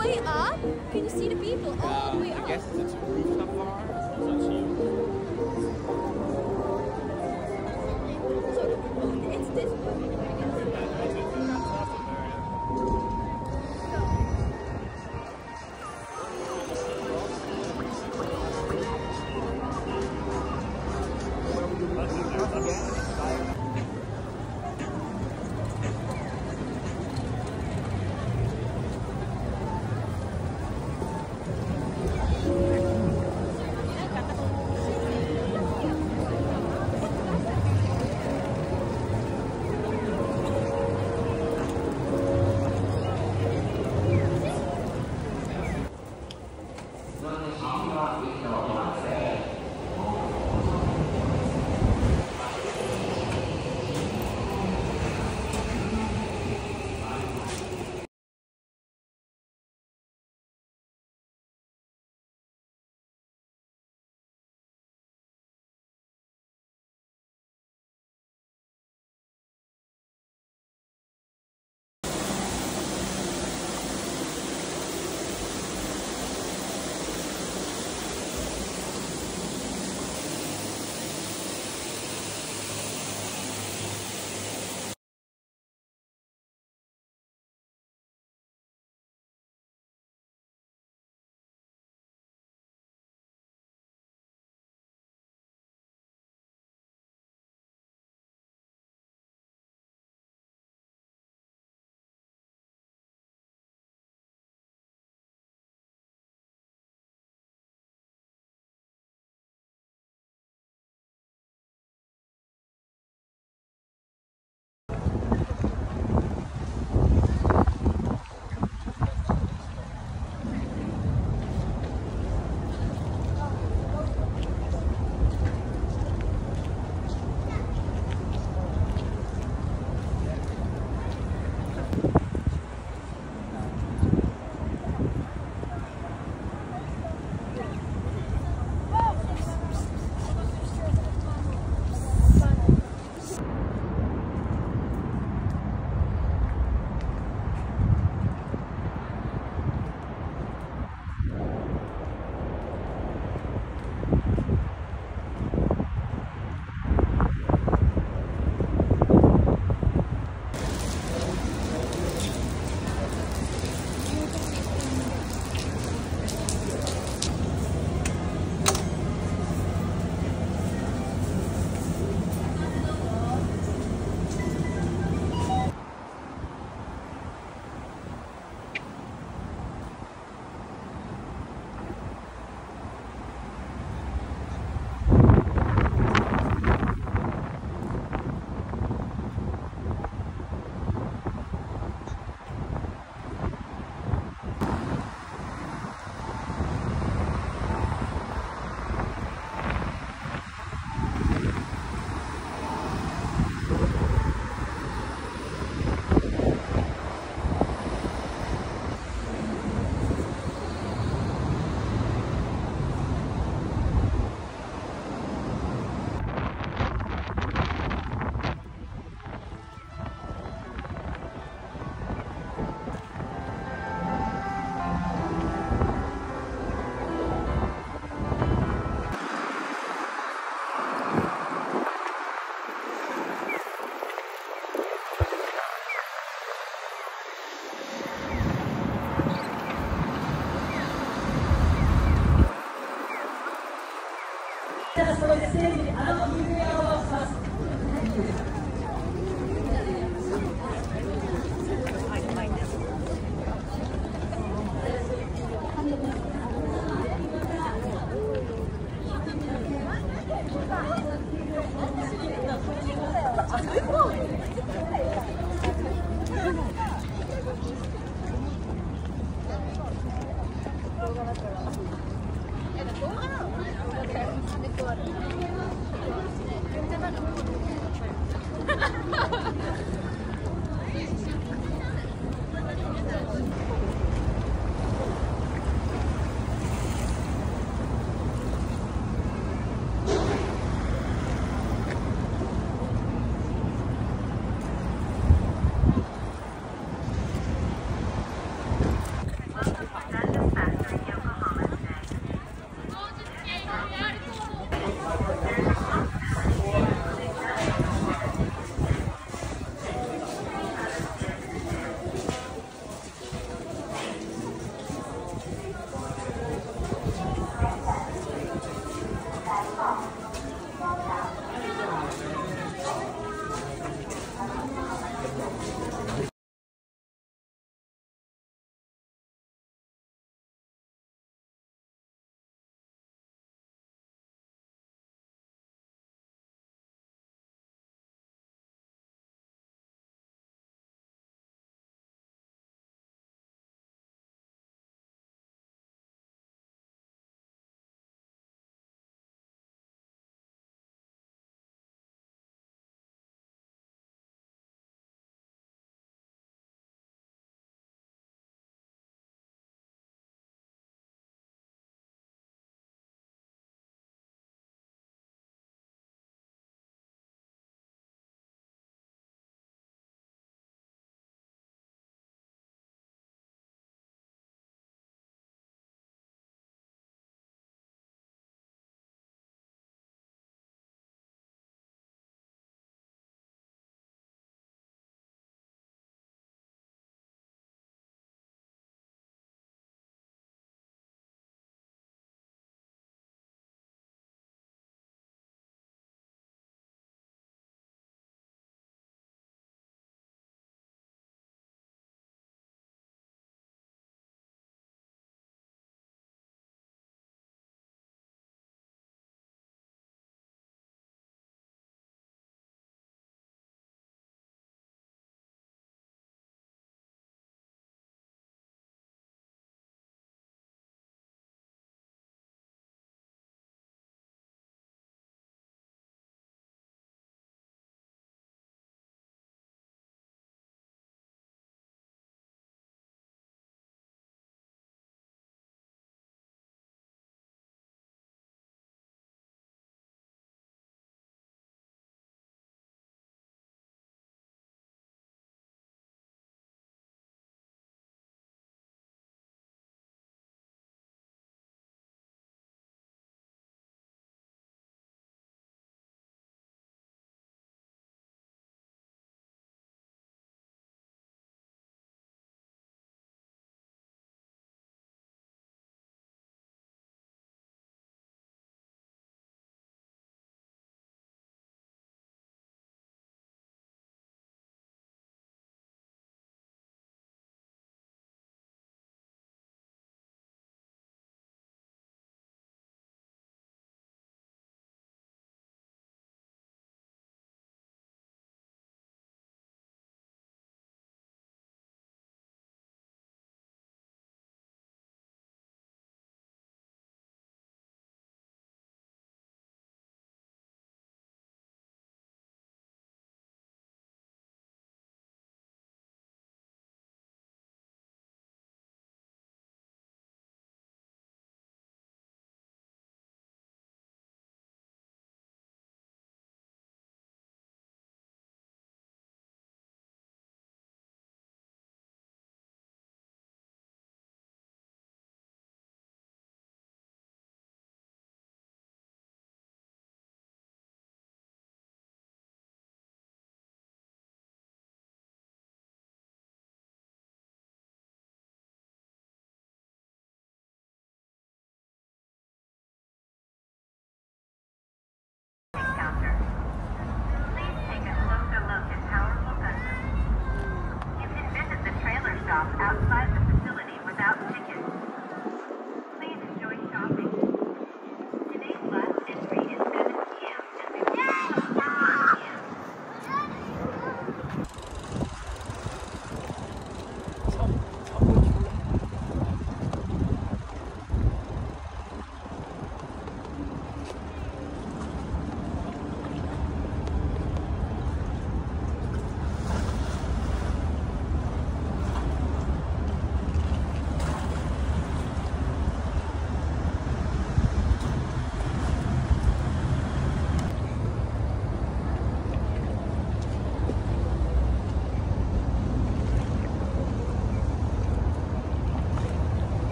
way up. Can you see the people all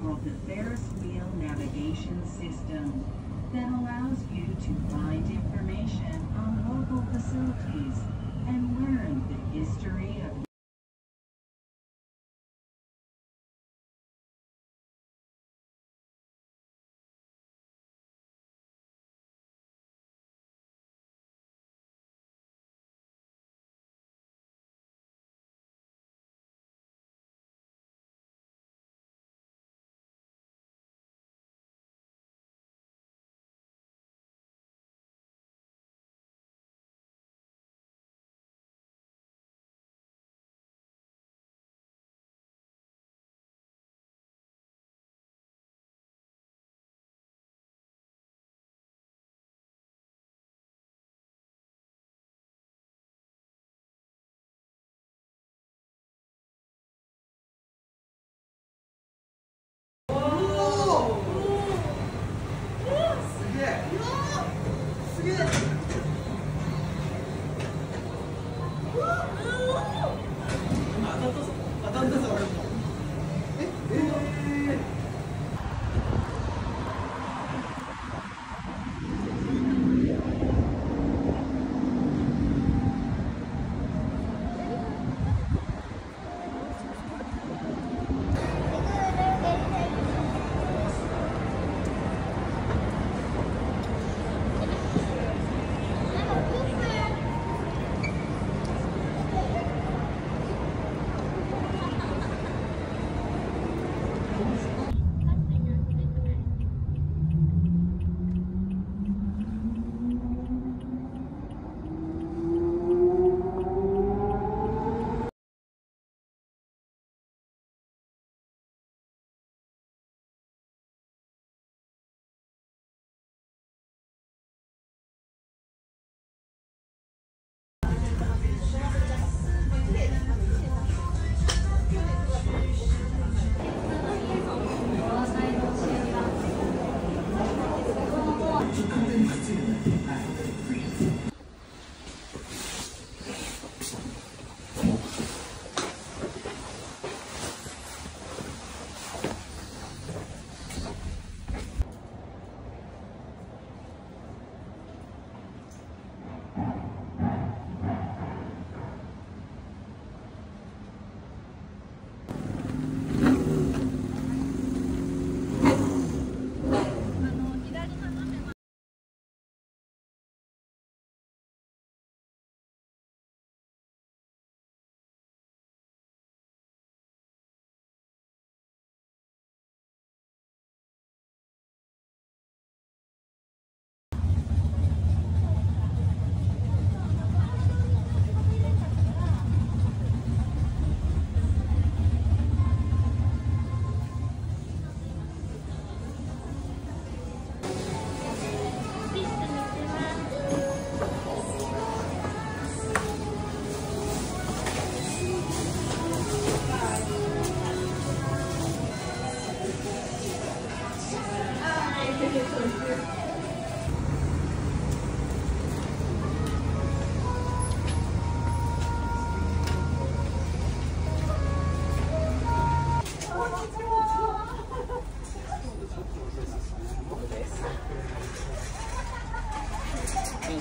called the Ferris Wheel Navigation System that allows you to find information on local facilities and learn the history of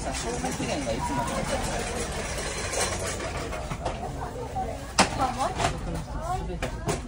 さん、賞味期限がいつまでだったすか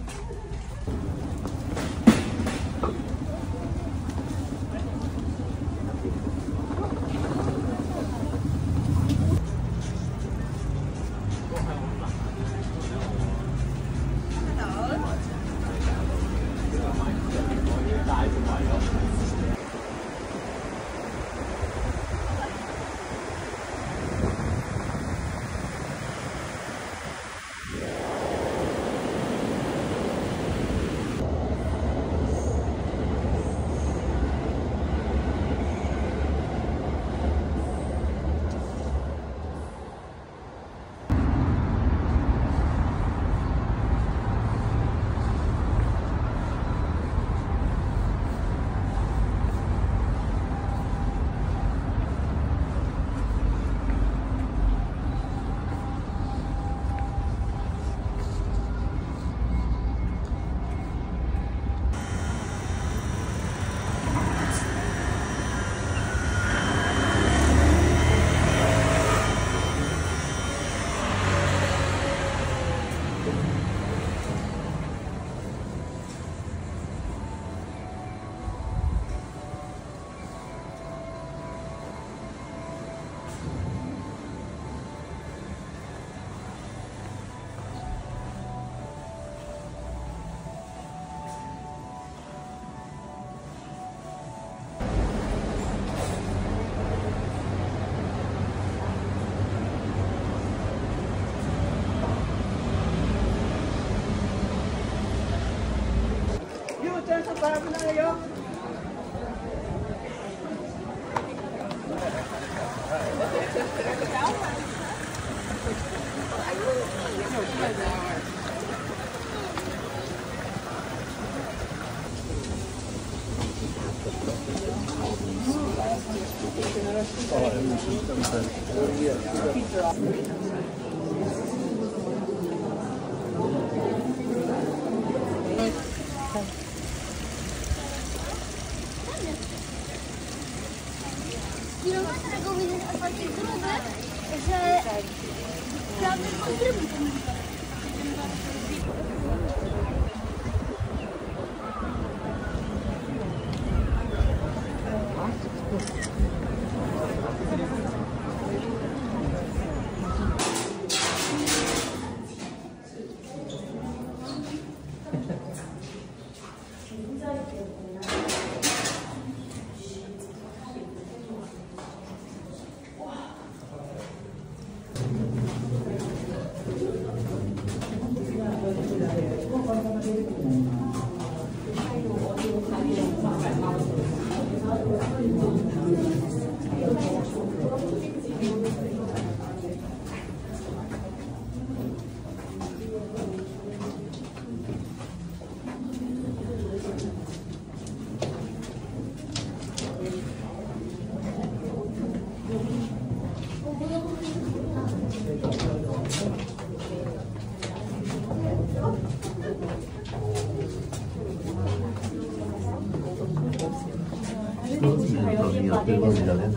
Bago na. にやってるわじねよ。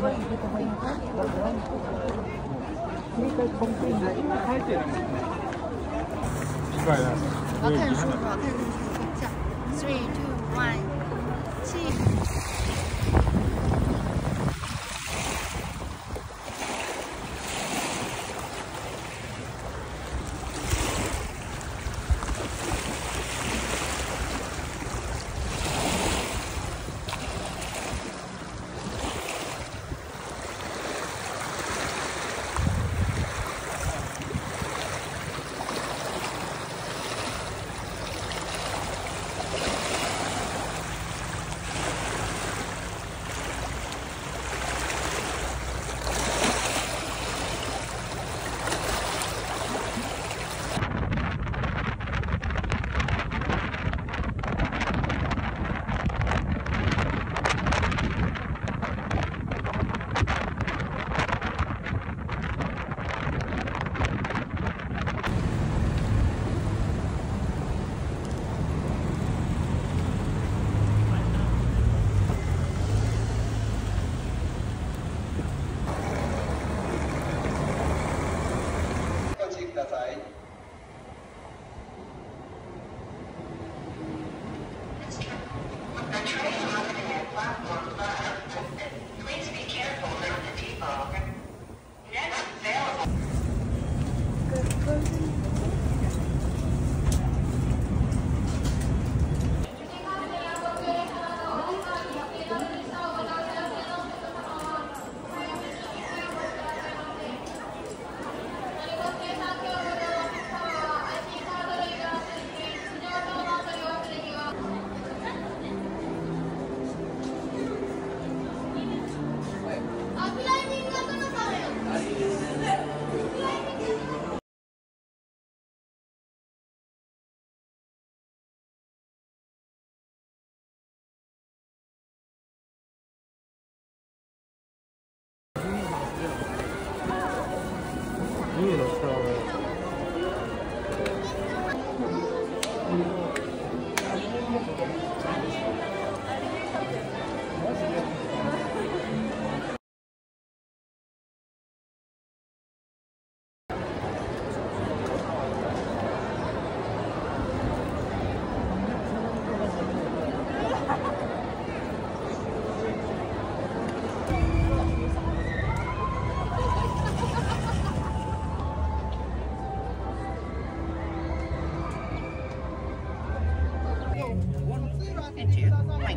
明白了。要看书是吧？看书，价一，起。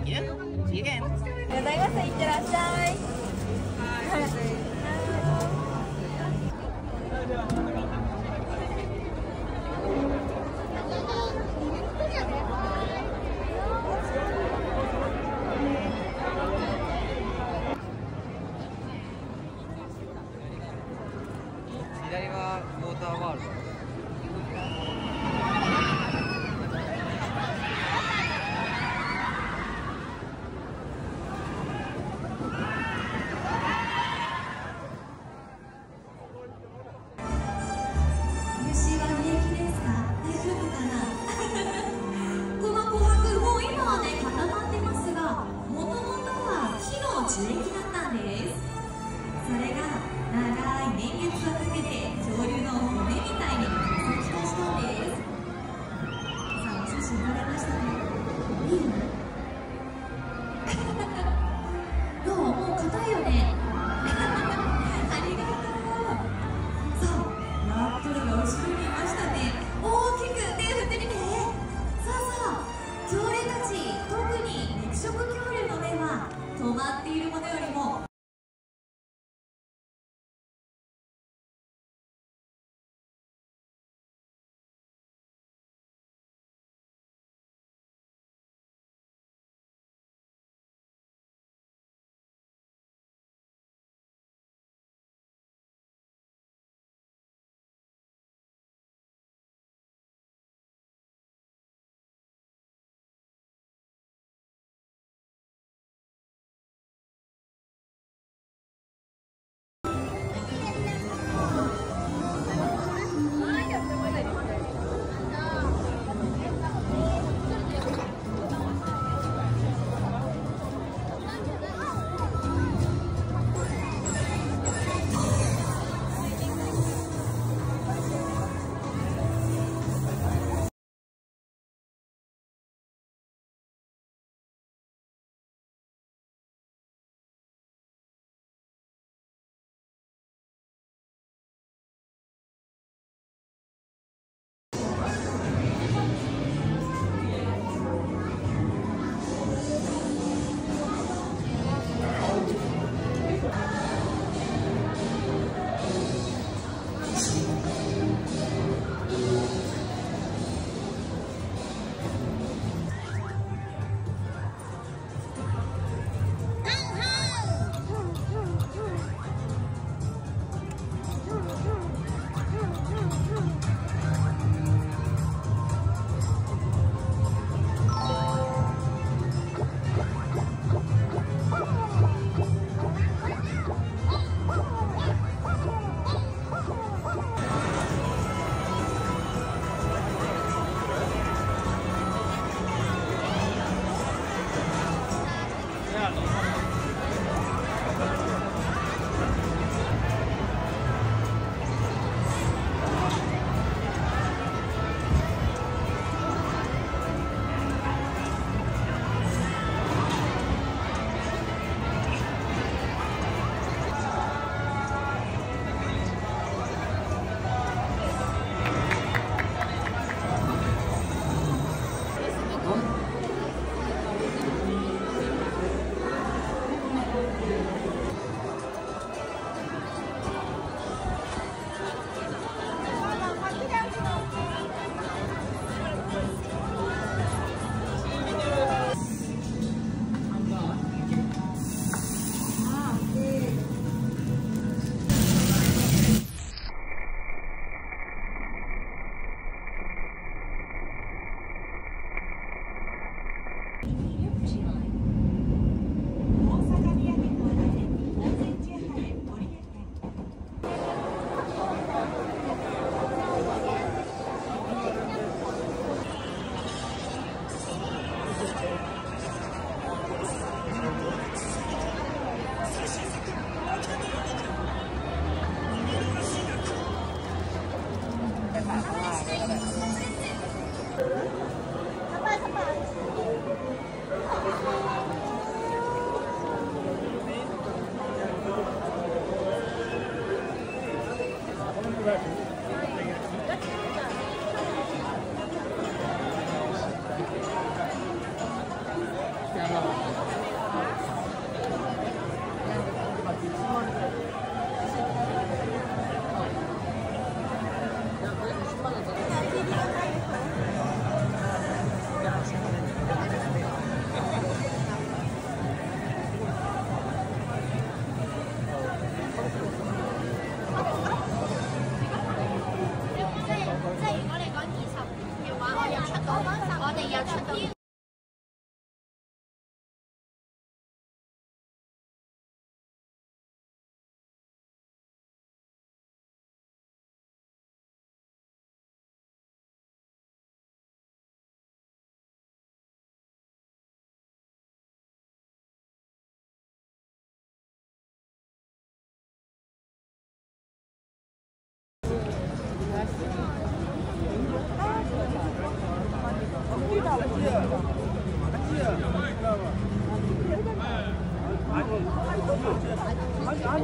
again? Hadi hadi.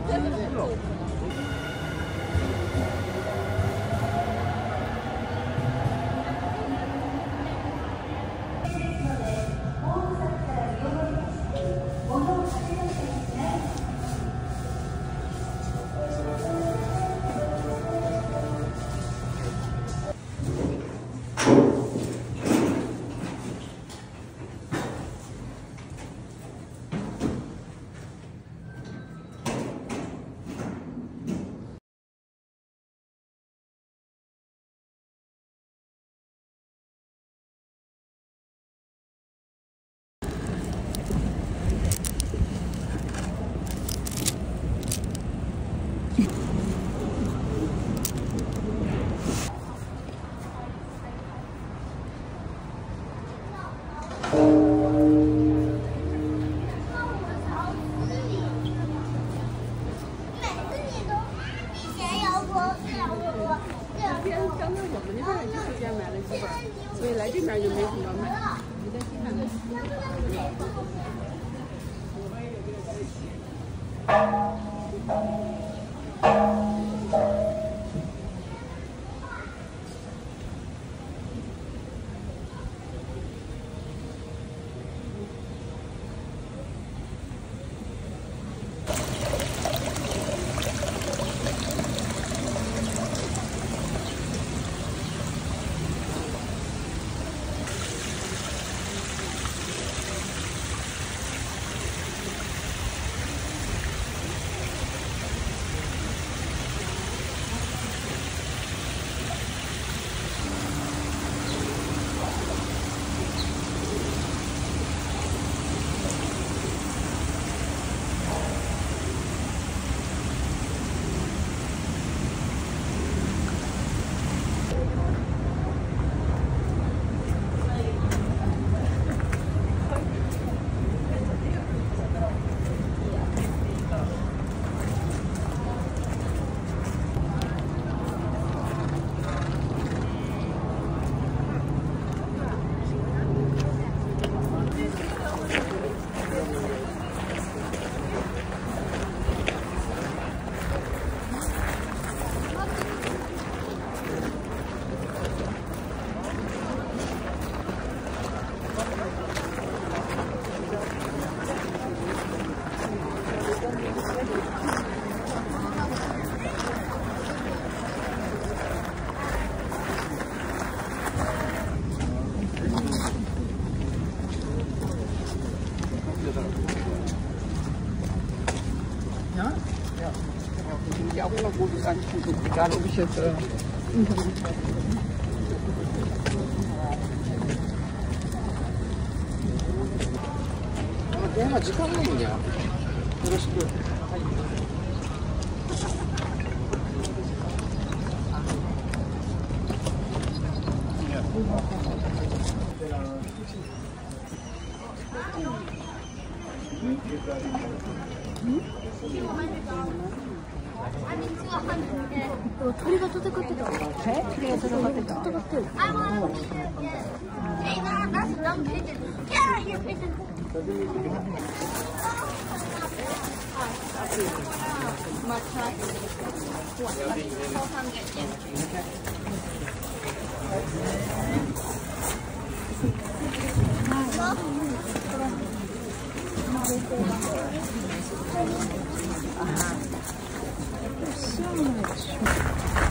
Kano siya 妈，这像哪去了？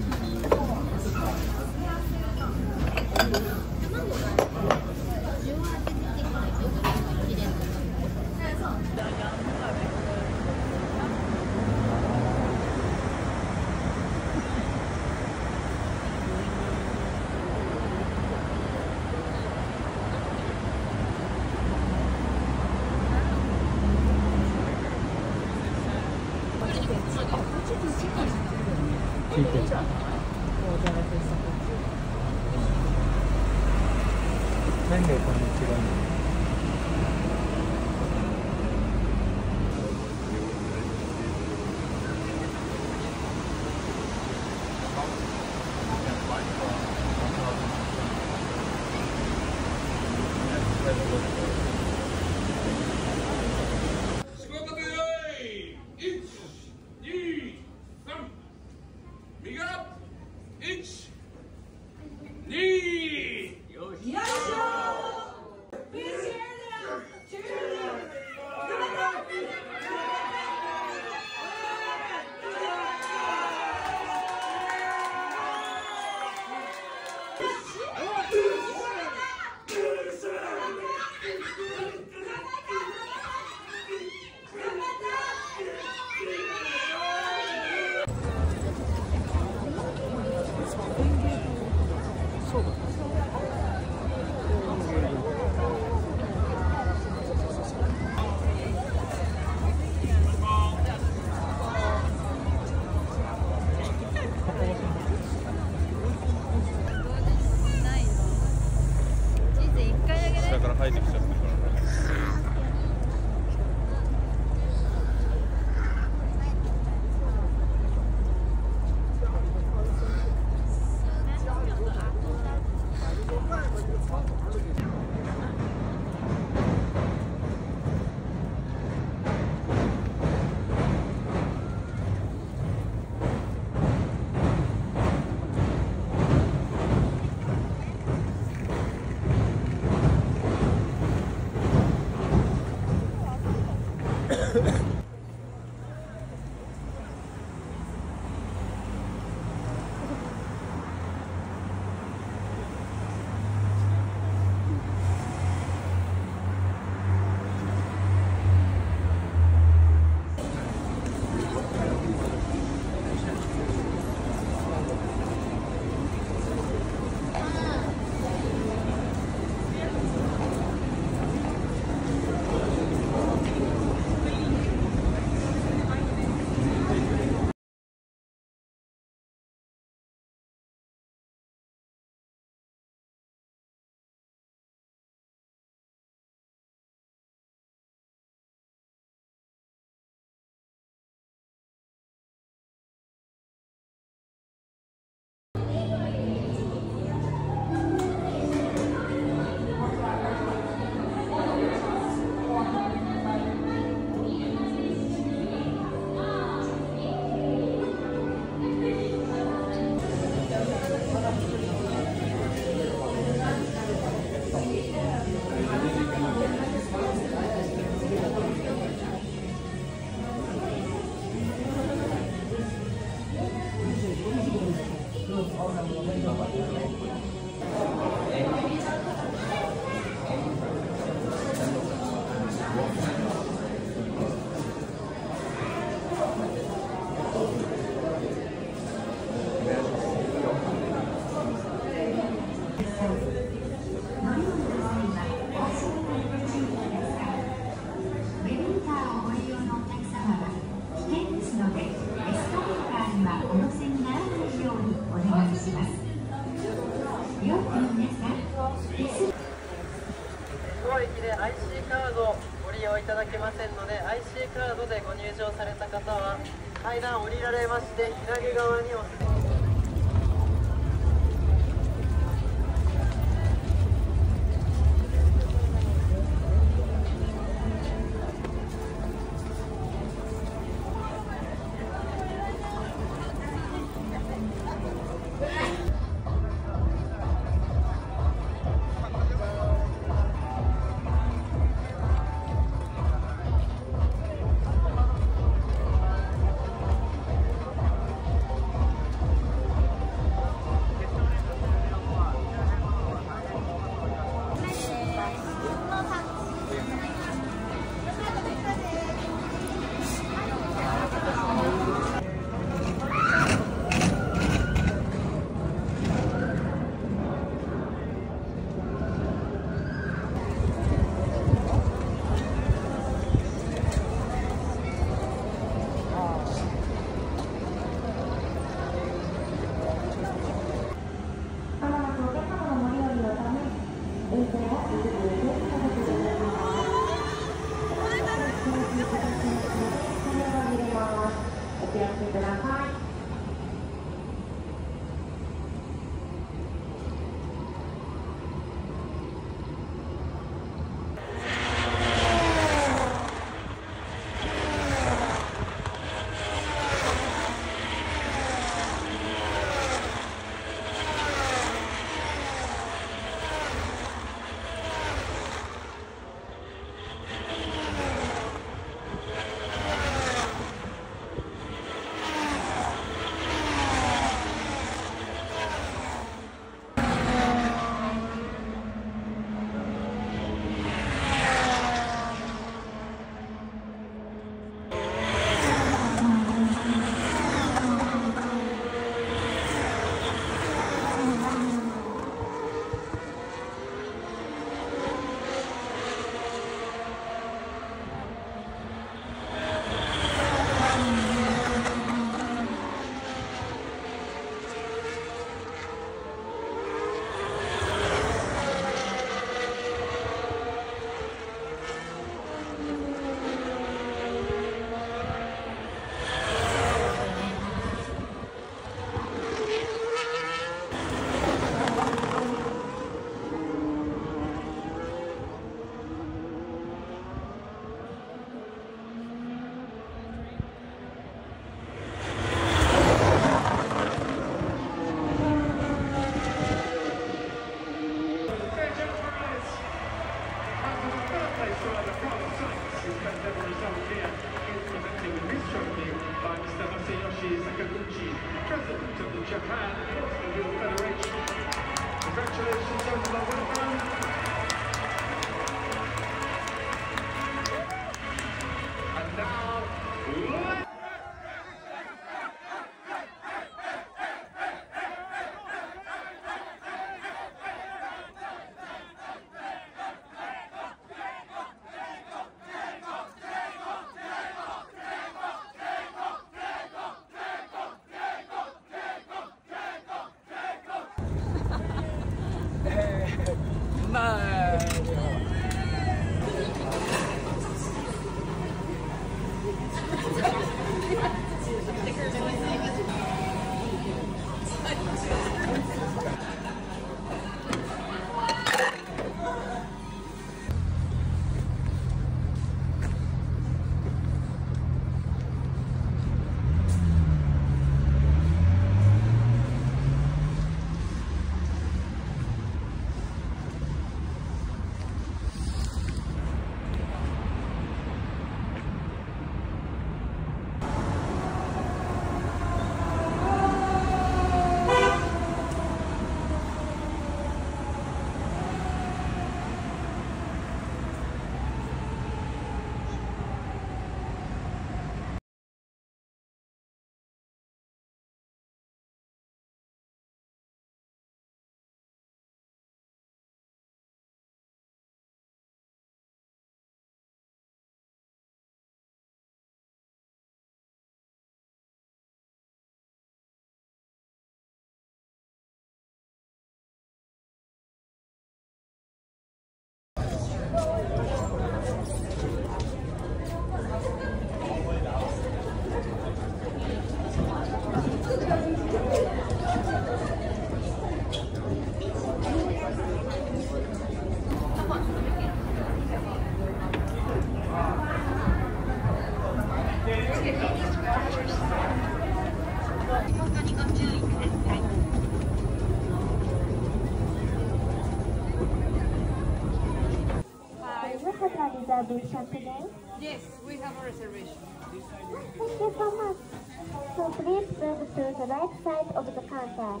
Please move to the right side of the counter.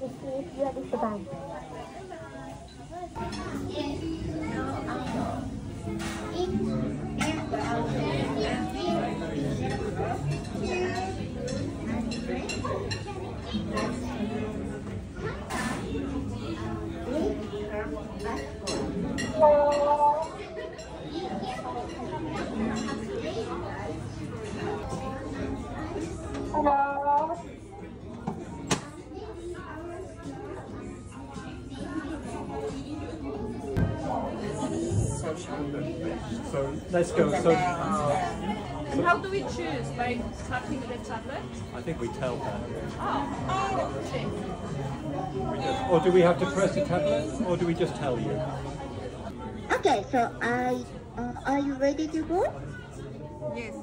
Receive your wristband. Hello. So let's go. So And how do we choose? By tapping the tablet? I think we tell them. Oh, oh, okay. We just, or do we have to press the tablet, or do we just tell you? Okay, so I, uh, are you ready to go? Yes.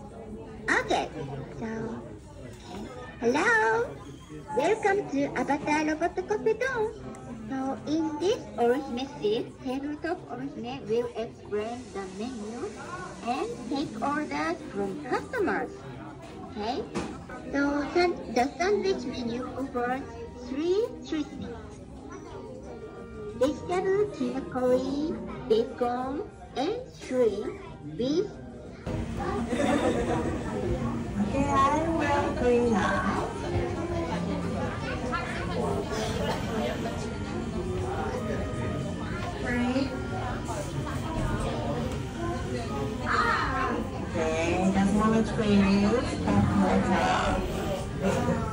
Okay, so, hello, welcome to Avatar Robot Cafe DAWN. So in this Orihime seat, tabletop Orihime will explain the menu and take orders from customers. Okay, so the sandwich menu offers three choices. Vegetable, peanut curry, bacon, and shrimp with Okay, I will bring now. Right. Okay, just moment for you. Okay.